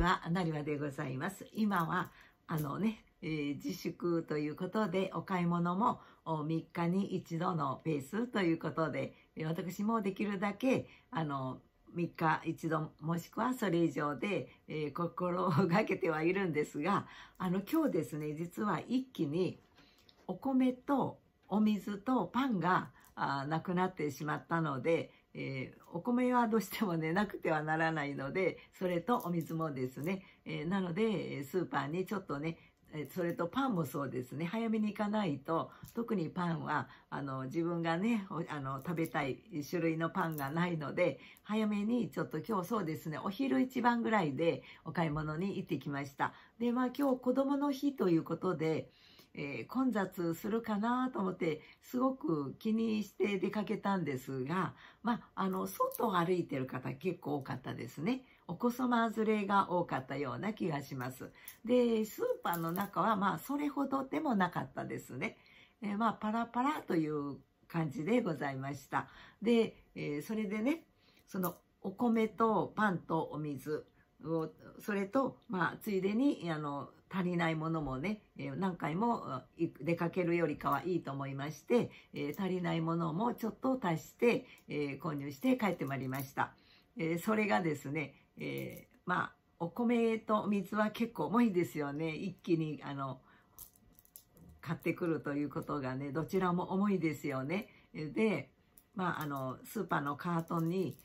は、なりわでございます。今は、あのね、えー、自粛ということで、お買い物も3日に一度のペースということで、私もできるだけ、あの、3日一度もしくはそれ以上で、えー、心がけてはいるんですが、あの今日ですね、実は一気にお米とお水とパンがあなくなってしまったので、えー、お米はどうしてもね、なくてはならないので、それとお水もですね、えー、なので、スーパーにちょっとね、それとパンもそうですね。早めに行かないと、特にパンは、あの、自分がね、あの、食べたい種類のパンがないので、早めにちょっと今日そうですね、お昼一番ぐらいでお買い物に行ってきました。で、まあ今日子供の日ということで、えー、混雑するかなと思って、すごく気にして出かけたんですが、まあ、あの、外を歩いてる方結構多かったですね。お子様連れが多かったような気がします。で、スーパーの中は、まあ、それほどでもなかったですね。えー、まあ、パラパラという感じでございました。で、えー、それでね、その、お米とパンとお水、それと、まあ、ついでに、あの、足りないものもね、何回も出かけるよりかはいいと思いまして、足りないものもちょっと足して、購入して帰ってまいりました。それがですね、えまあ、お米と水は結構重いですよね。一気に、あの、買ってくるということがね、どちらも重いですよね。で、まあ、あの、スーパーのカートンに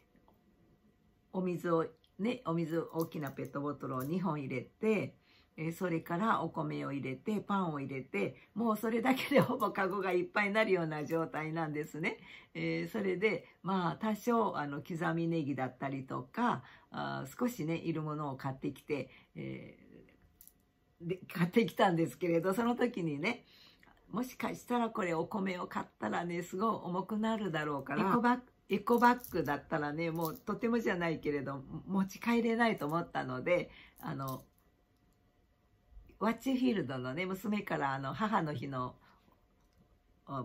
お水を、ね、お水、大きなペットボトルを2本入れて、えそれからお米を入れて、パンを入れて、もうそれだけで ほぼカゴがいっぱいになるような状態なんですね。えー、それで、まあ、多少、あの、刻みネギだったりとか、あ少しね、いるものを買ってきて、えー、で、買ってきたんですけれど、その時にね、もしかしたらこれお米を買ったらね、すごい重くなるだろうから、エコバッグエコバッグだったらね、もうとてもじゃないけれど、持ち帰れないと思ったので、あの、ワッチフィールドのね、娘からあの母の日の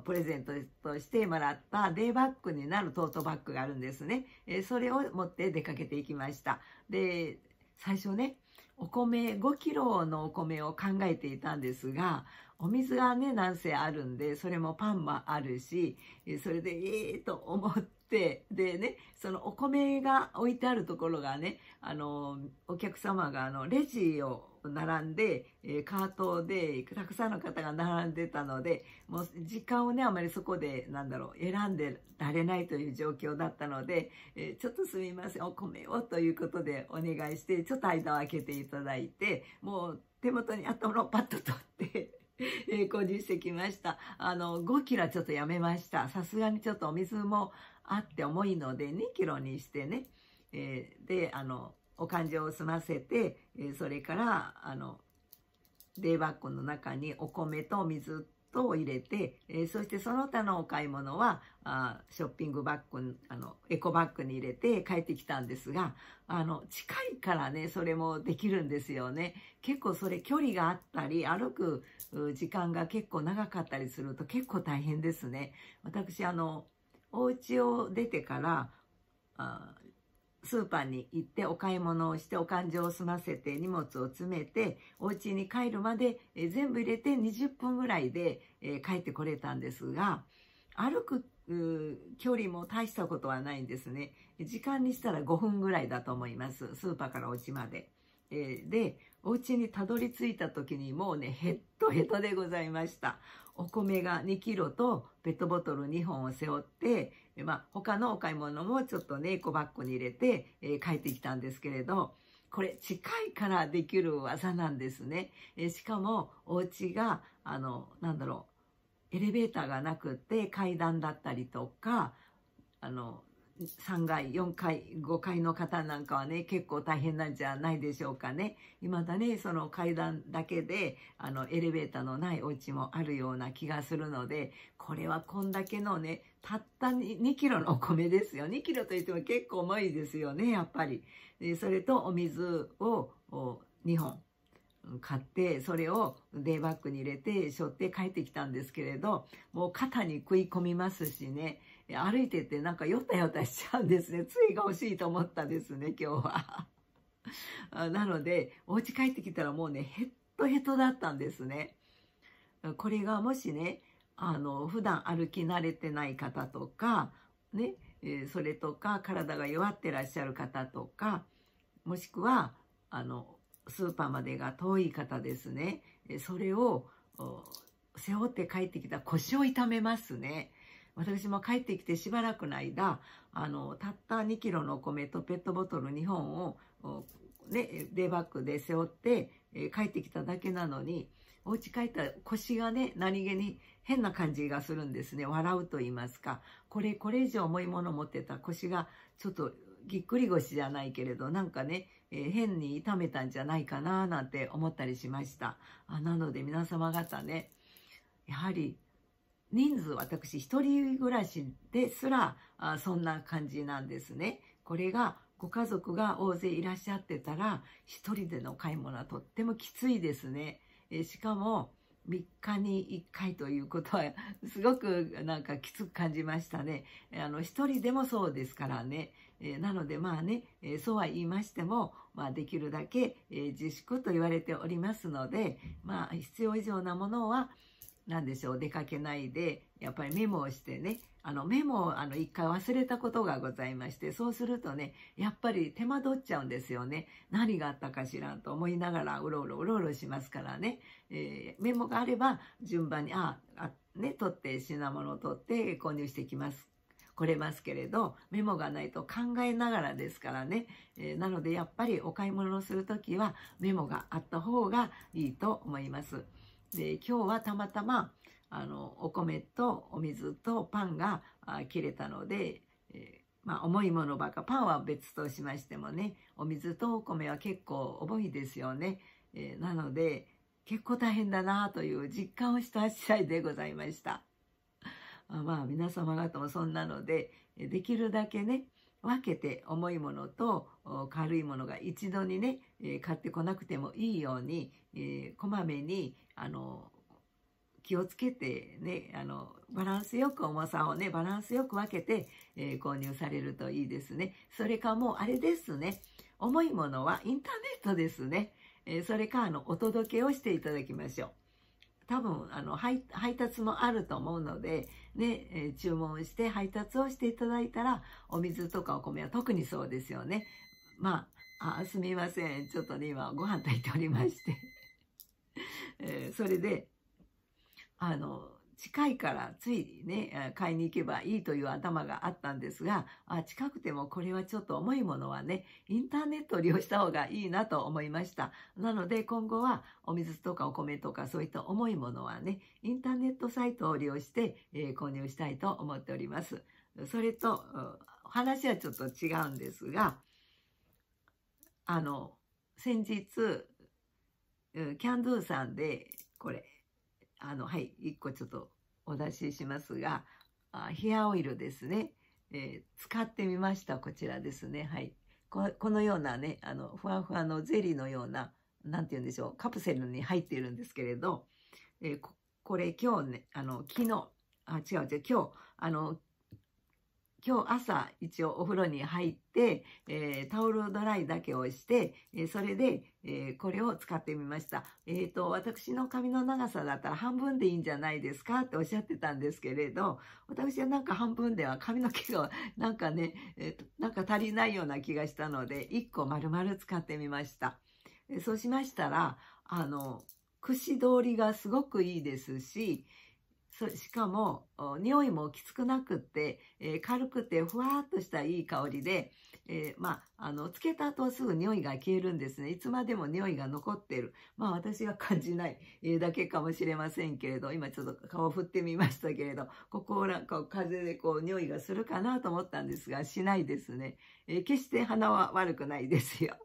プレゼントとしてもらったデイバッグになるトートバッグがあるんですね。えそれを持って出かけていきました。で、最初ね、お米5キロのお米を考えていたんですが、お水がね、なんせあるんで、それもパンもあるし、それで、ええ、と思って、でね、そのお米が置いてあるところがね、あの、お客様があの、レジを並んで、えカートでたくさんの方が並んでたので、もう時間をね、あまりそこで、なんだろう、選んでられないという状況だったので、えちょっとすみません、お米をということでお願いして、ちょっと間を空けていただいて、もう手元にあったものをパッと取ってえ購入してきました。あの、5キロちょっとやめました。さすがにちょっとお水もあって重いので、2キロにしてね、えー、で、あの、お勘定を済ませて、えそれから、あの、デイバッグの中にお米と水と入れて、えそしてその他のお買い物はあショッピングバッグあのエコバッグに入れて帰ってきたんですがあの近いからねそれもできるんですよね。結構それ距離があったり歩く時間が結構長かったりすると結構大変ですね。私あのお家を出てからあスーパーに行ってお買い物をしてお勘定を済ませて荷物を詰めてお家に帰るまで、全部入れて20分ぐらいで、帰ってこれたんですが歩く距離も大したことはないんですね。時間にしたら5分ぐらいだと思います。スーパーからお家まで、でお家にたどり着いた時にもうねヘッドヘッドでございました。お米が2キロとペットボトル2本を背負って、まあ、他のお買い物もちょっとね、エコバッグに入れて、えー、帰ってきたんですけれど、これ近いからできる技なんですね。えー、しかも、お家が、あの、なんだろう、エレベーターがなくって階段だったりとか、あの、3階、4階、5階の方なんかはね、結構大変なんじゃないでしょうかね。未だね、その階段だけで、あの、エレベーターのないお家もあるような気がするので、これはこんだけのね、たった2キロのお米ですよ。2キロといっても結構重いですよね、やっぱり。でそれとお水を2本。買って、それをデイバッグに入れて、背負って帰ってきたんですけれど、もう肩に食い込みますしね、歩いててなんかヨタヨタしちゃうんですね。ついが欲しいと思ったですね、今日は。なので、お家帰ってきたらもうね、ヘッドヘッドだったんですね。これがもしね、あの、普段歩き慣れてない方とか、ね、それとか体が弱ってらっしゃる方とか、もしくは、あの、スーパーまでが遠い方ですね。それを背負って帰ってきた腰を痛めますね。私も帰ってきてしばらくの間、あの、たった2キロのお米とペットボトル2本を、ね、デバッグで背負って、帰ってきただけなのに、お家帰ったら腰がね、何気に変な感じがするんですね。笑うと言いますか。これ、これ以上重いもの持ってた腰がちょっとぎっくり腰じゃないけれど、なんかね、えー、変に痛めたんじゃないかななんて思ったりしました。あなので皆様方ね、やはり人数私一人暮らしですらあそんな感じなんですね。これがご家族が大勢いらっしゃってたら一人での買い物はとってもきついですね。えしかも3日に1回ということはすごくなんかきつく感じましたね。あの一人でもそうですからね。えなのでまあね、えそうは言いましても、まあ、できるだけ、え自粛と言われておりますので、まあ必要以上なものは何でしょう、出かけないで、やっぱりメモをしてね、あのメモをあの一回忘れたことがございまして、そうするとね、やっぱり手間取っちゃうんですよね。何があったかしらと思いながらうろうろうろうろしますからね。えー、メモがあれば順番に、あ、あね、取って品物を取って購入してきます。来れますけれど、メモがないと考えながらですからね。えー、なのでやっぱりお買い物をするときはメモがあった方がいいと思います。で、今日はたまたま、あの、お米とお水とパンが切れたので、えー、まあ、重いものばか、パンは別としましてもね、お水とお米は結構重いですよね。えー、なので、結構大変だなという実感をした次第でございました。まあ皆様方もそんなので、できるだけね、分けて重いものと軽いものが一度にね、買ってこなくてもいいように、えー、こまめに、あの、気をつけてね、あの、バランスよく重さをね、バランスよく分けて、えー、購入されるといいですね。それかもうあれですね。重いものはインターネットですね。えー、それか、あの、お届けをしていただきましょう。多分、あの、配達もあると思うので、ね、えー、注文して配達をしていただいたら、お水とかお米は特にそうですよね。まあ、あすみません。ちょっとね、今ご飯炊いておりましてえー、それで、あの、近いからついね、買いに行けばいいという頭があったんですが、あ近くてもこれはちょっと重いものはね、インターネットを利用した方がいいなと思いました。なので今後はお水とかお米とかそういった重いものはね、インターネットサイトを利用して、えー、購入したいと思っております。それと、話はちょっと違うんですが、あの、先日、キャンドゥさんで、これ、あの、はい、一個ちょっとお出ししますが、あヘアオイルですね、えー、使ってみました。こちらですね。はい。このようなね、あの、ふわふわのゼリーのような、何て言うんでしょう、カプセルに入っているんですけれど、えー、ここれ今日ね、あの、昨日、あ、違う違う、今日、あの、今日朝一応お風呂に入って、えー、タオルドライだけをして、えー、それで、えー、これを使ってみました。えっ、と、私の髪の長さだったら半分でいいんじゃないですかっておっしゃってたんですけれど、私はなんか半分では髪の毛が なんかね、えー、なんか足りないような気がしたので、1個丸々使ってみました。えそうしましたら、あの、串通りがすごくいいですし、しかも、匂いもきつくなくって、えー、軽くてふわっとしたいい香りで、えー、まあ、あの、つけた後すぐ匂いが消えるんですね。いつまでも匂いが残ってる。まあ、私が感じない、だけかもしれませんけれど、今ちょっと顔を振ってみましたけれど、ここをなんか風でこう匂いがするかなと思ったんですが、しないですね。え、決して鼻は悪くないですよ。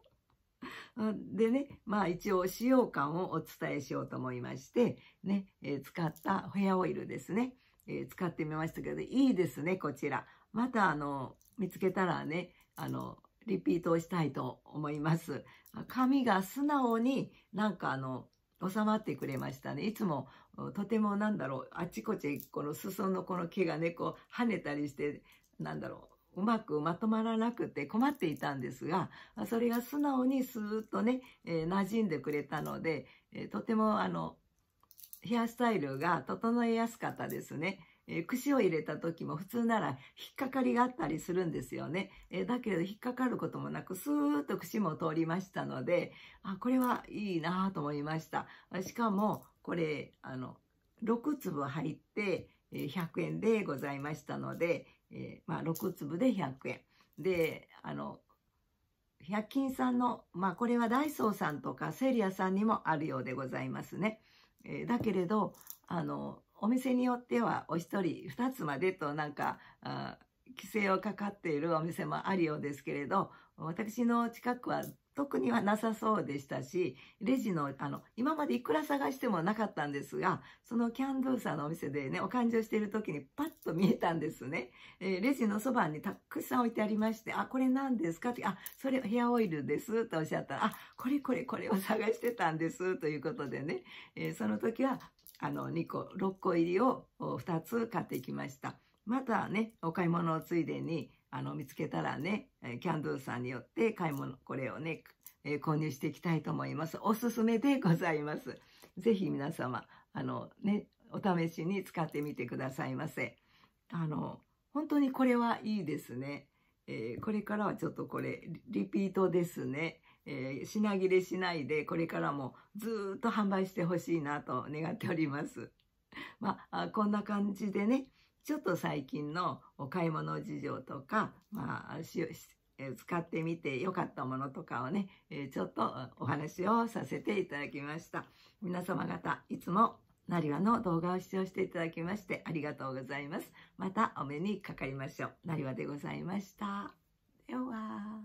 でね、まあ一応使用感をお伝えしようと思いまして、ね、えー、使ったヘアオイルですね、えー、使ってみましたけど、いいですね、こちら。またあの、見つけたらね、あの、リピートをしたいと思います。髪が素直になんかあの、収まってくれましたね。いつもとてもなんだろう、あちこちこの裾のこの毛がね、こう跳ねたりして、なんだろう、うまくまとまらなくて困っていたんですが、それが素直にスーッとね、えー、馴染んでくれたので、えー、とてもあの、ヘアスタイルが整えやすかったですね。えー、串を入れた時も普通なら引っかかりがあったりするんですよね。えー、だけれど引っかかることもなく、スーッと串も通りましたので、あ、これはいいなと思いました。しかも、これ、あの、6粒入って、100円でございましたので、えー、まあ、6粒で100円。で、あの、百均さんの、まあ、これはダイソーさんとかセリアさんにもあるようでございますね。えー、だけれど、あの、お店によってはお一人二つまでとなんか、あ規制をかかっているお店もあるようですけれど、私の近くは特にはなさそうでしたし、レジの、あの、今までいくら探してもなかったんですが、そのキャンドゥーさんのお店でね、お勘定している時にパッと見えたんですね。えー、レジのそばにたくさん置いてありまして、あ、これ何ですかって、あ、それヘアオイルですとおっしゃったら、あ、これこれこれを探してたんですということでね、えー、その時は、あの、2個、6個入りを2つ買ってきました。またね、お買い物をついでに、あの、見つけたらね、キャンドゥさんによって買い物、これをね、え購入していきたいと思います。おすすめでございます。ぜひ皆様、あのね、お試しに使ってみてくださいませ。あの、本当にこれはいいですね。えー、これからはちょっとこれ、リピートですね。えー、品切れしないで、これからもずっと販売してほしいなと願っております。まあ、こんな感じでね、ちょっと最近のお買い物事情とか、まあ、使ってみて良かったものとかをね、ちょっとお話をさせていただきました。皆様方、いつもなりわの動画を視聴していただきましてありがとうございます。またお目にかかりましょう。なりわでございました。では。